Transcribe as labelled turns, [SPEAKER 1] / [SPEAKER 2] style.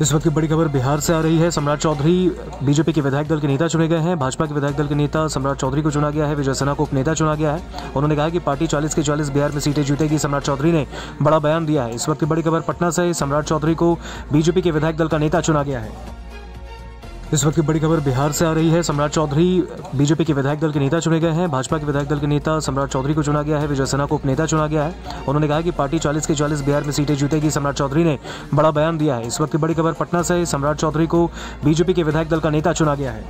[SPEAKER 1] इस वक्त की बड़ी खबर बिहार से आ रही है। सम्राट चौधरी बीजेपी के विधायक दल के नेता चुने गए हैं। भाजपा के विधायक दल के नेता सम्राट चौधरी को चुना गया है। विजय सिन्हा को उपनेता चुना गया है। उन्होंने कहा कि पार्टी 40 के 40 बिहार में सीटें जीतेगी। सम्राट चौधरी ने बड़ा बयान दिया है। इस वक्त की बड़ी खबर पटना से। सम्राट चौधरी को बीजेपी के विधायक दल का नेता चुना गया है। इस वक्त की बड़ी खबर बिहार से आ रही है। सम्राट चौधरी बीजेपी के विधायक दल के नेता चुने गए हैं। भाजपा के विधायक दल के नेता सम्राट चौधरी को चुना गया है। विजय सिन्हा को उपनेता चुना गया है। उन्होंने कहा कि पार्टी 40 के 40 बिहार में सीटें जीतेगी। सम्राट चौधरी ने बड़ा बयान दिया है। इस वक्त की बड़ी खबर पटना से। सम्राट चौधरी को बीजेपी के विधायक दल का नेता चुना गया है।